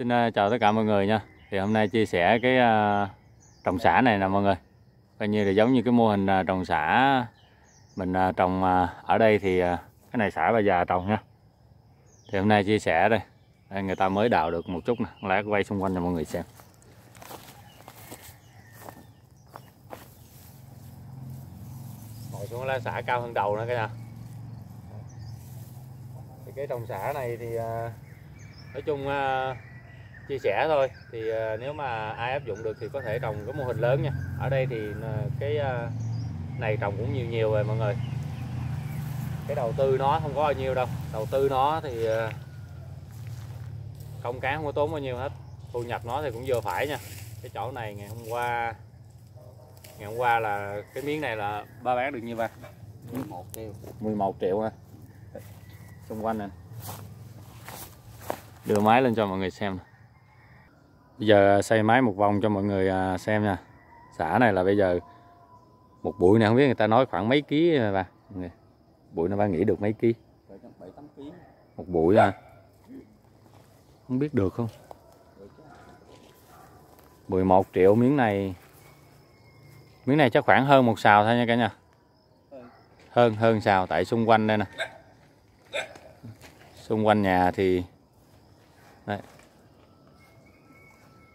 Xin ờ, chào tất cả mọi người nha. Thì hôm nay chia sẻ cái ờ, trồng xả này nè mọi người. Coi như là giống như cái mô hình ờ, trồng xả mình trồng ở đây thì cái này xả bà già trồng nha. Thì hôm nay chia sẻ đây. đây người ta mới đào được một chút nè, lát quay xung quanh cho mọi người xem. Ngồi xuống lá xả cao hơn đầu nữa cái nào. Thì cái trồng xả này thì nói chung chia sẻ thôi. Thì ờ, nếu mà ai áp dụng được thì có thể trồng cái mô hình lớn nha. Ở đây thì ờ, cái ờ, này trồng cũng nhiều nhiều rồi mọi người. Cái đầu tư nó không có bao nhiêu đâu. Đầu tư nó thì công cán không có tốn bao nhiêu hết. Thu nhập nó thì cũng vừa phải nha. Cái chỗ này ngày hôm qua ngày hôm qua là cái miếng này là ba bán được nhiêu ba? 11 triệu. 11 triệu ha xung quanh nè. Đưa máy lên cho mọi người xem bây giờ à, xây máy một vòng cho mọi người à, xem nha. Xả này là bây giờ một bụi này không biết người ta nói khoảng mấy ký bà. Bụi nó ba nghĩ được mấy ký? 7 8 kg một bụi à? Không biết được không? 11 triệu miếng này. Miếng này chắc khoảng hơn một xào thôi nha cả nhà. Hơn hơn xào tại xung quanh đây nè. Xung quanh nhà thì, đây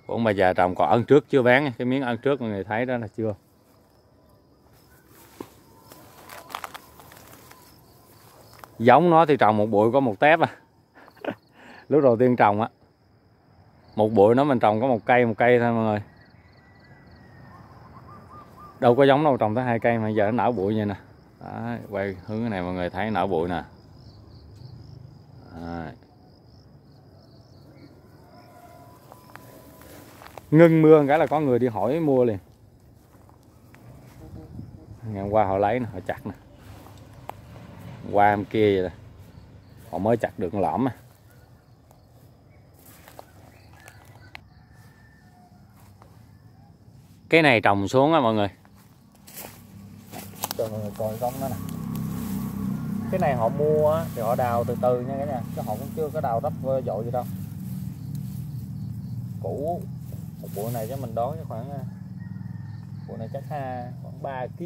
cũng bây giờ trồng còn ân trước chưa bán cái miếng ân trước mọi người thấy đó là chưa? Giống nó thì trồng một bụi có một tép à. Lúc đầu tiên trồng á. Một bụi nó mình trồng có một cây một cây thôi mọi người. Đâu có giống đâu trồng tới hai cây mà giờ nó nở bụi vậy nè. Đấy, quay hướng cái này mọi người thấy nở bụi nè. Đấy. Ngưng mưa cái là có người đi hỏi mua liền. Ngày hôm qua họ lấy nè, họ chặt nè. Qua em kia vậy họ mới chặt được lõm à. Cái này trồng xuống á mọi người. Cho mọi người coi giống nó nè. Cái này họ mua á, thì họ đào từ từ nha cả nhà. Chứ họ cũng chưa có đào rắp dội gì đâu. Cũ một bộ này cho mình chắc khoảng à, bộ này chắc ha, khoảng 3 kg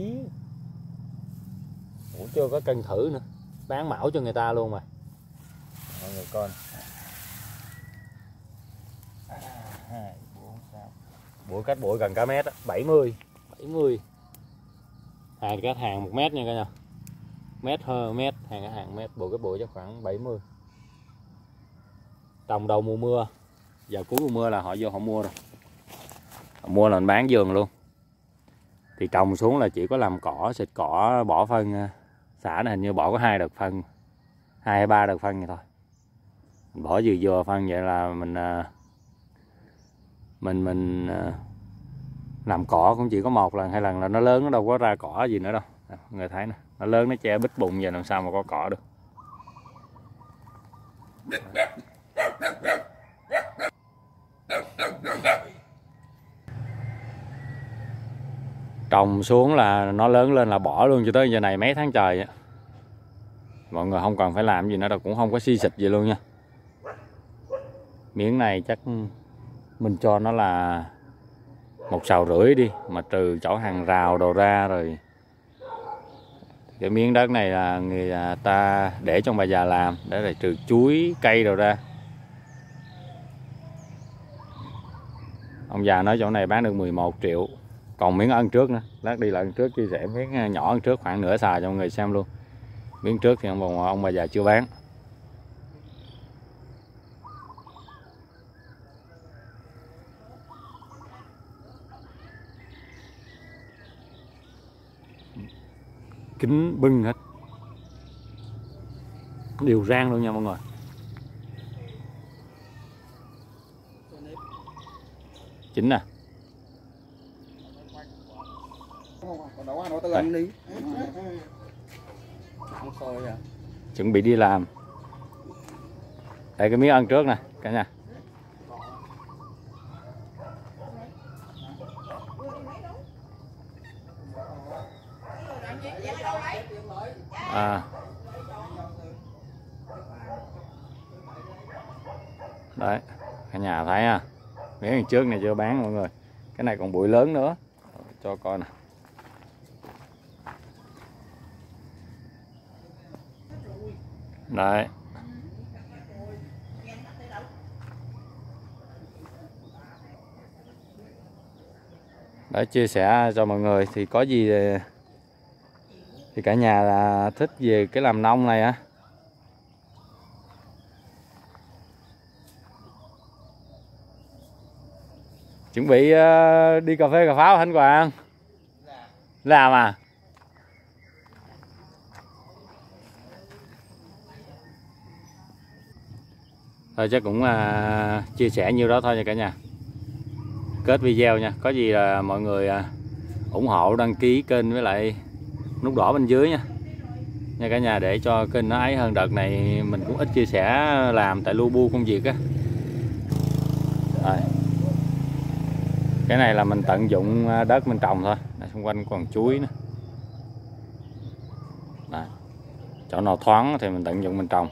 cũng chưa có cân thử nữa. Bán mẫu cho người ta luôn mà. Mọi người coi nè. À, cách bụi gần cả mét á 70 70 hàng cách hàng một mét nha cả nhà. Mét hơn mét hàng cái hàng mét. Bụi cái bụi chắc khoảng 70 trồng đầu mùa mưa. Giờ cuối mùa mưa là họ vô họ mua rồi mua là bán vườn luôn. Thì trồng xuống là chỉ có làm cỏ, xịt cỏ, bỏ phân à, xả này hình như bỏ có hai đợt phân, hai hay ba đợt phân vậy thôi. Mình bỏ vừa vừa phân vậy là mình à, mình mình à, làm cỏ cũng chỉ có một lần, hai lần là nó lớn, nó đâu có ra cỏ gì nữa đâu. Người thấy nè, nó lớn, nó che bít bụng giờ làm sao mà có cỏ được. Trồng xuống là nó lớn lên là bỏ luôn, cho tới giờ này mấy tháng trời vậy. mọi người không cần phải làm gì nữa đâu, cũng không có xi xịt gì luôn nha. Miếng này chắc mình cho nó là một sào rưỡi đi, mà trừ chỗ hàng rào đồ ra rồi. Cái miếng đất này là người à, ta để cho bà già làm, để là trừ chuối, cây đồ ra. Ông già nói chỗ này bán được 11 triệu còn miếng ăn trước nữa. Lát đi lại ăn trước chia sẻ miếng à, nhỏ ăn trước khoảng nửa xà cho mọi người xem luôn. Miếng trước thì ông bà, ông bà già chưa bán. Kính bưng hết. Đều rang luôn nha mọi người. Chính nè. Còn đâu nó tới gần đi. Không sôi à? Chuẩn bị đi làm. Đây cái miếng ăn trước nè cả nhà. À. Đấy cả nhà thấy ha. Miếng trước này chưa bán mọi người. Cái này còn bụi lớn nữa. Cho coi nè đấy. Đã chia sẻ cho mọi người thì có gì thì, cả nhà là thích về cái làm nông này á. Chuẩn bị ờ, đi cà phê cà pháo hả anh Quang? Làm à? Thôi chắc cũng à, chia sẻ nhiêu đó thôi nha cả nhà. Kết video nha có gì là mọi người à, ủng hộ đăng ký kênh với lại nút đỏ bên dưới nha. Nha cả nhà để cho kênh nó ấy hơn đợt này mình cũng ít chia sẻ làm tại lu bu công việc á. Rồi. cái này là mình tận dụng à, đất mình trồng thôi Đây, xung quanh còn chuối nữa. Đây. chỗ nào thoáng thì mình tận dụng mình trồng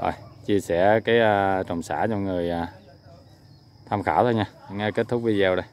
rồi, chia sẻ cái à, trồng xả cho người à, tham khảo thôi nha. Nghe kết thúc video đây.